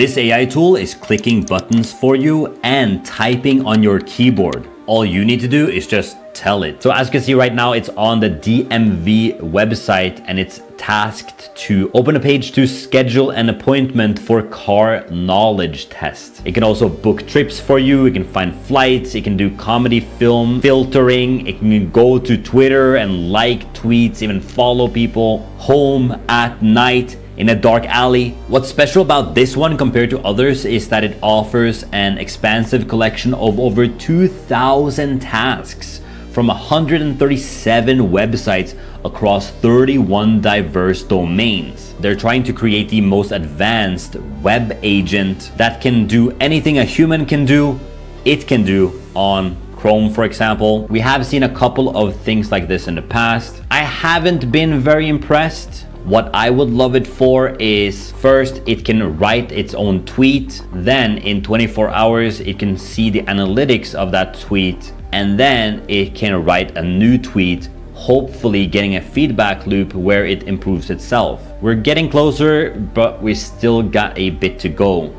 This AI tool is clicking buttons for you and typing on your keyboard. All you need to do is just tell it. So as you can see right now, it's on the DMV website and it's tasked to open a page to schedule an appointment for car knowledge test. It can also book trips for you. It can find flights. It can do comedy film filtering. It can go to Twitter and like tweets, even follow people home at night in a dark alley. What's special about this one compared to others is that it offers an expansive collection of over 2,000 tasks from 137 websites across 31 diverse domains. They're trying to create the most advanced web agent that can do anything a human can do, it can do on Chrome, for example. We have seen a couple of things like this in the past. I haven't been very impressed. What I would love it for is first, it can write its own tweet. Then in 24 hours, it can see the analytics of that tweet. And then it can write a new tweet, hopefully getting a feedback loop where it improves itself. We're getting closer, but we still got a bit to go.